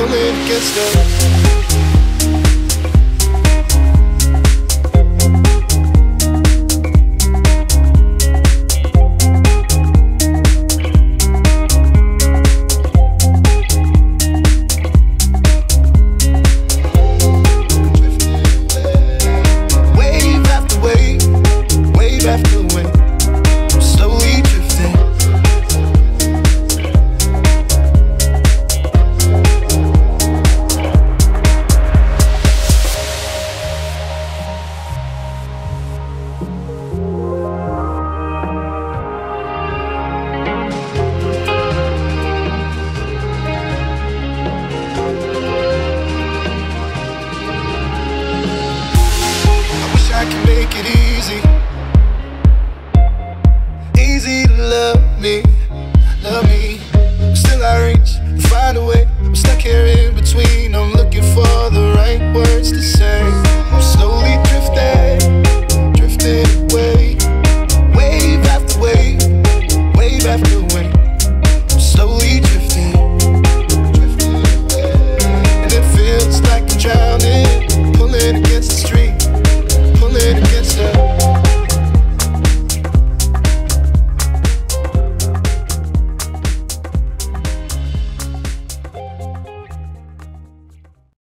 pulling against the get it easy.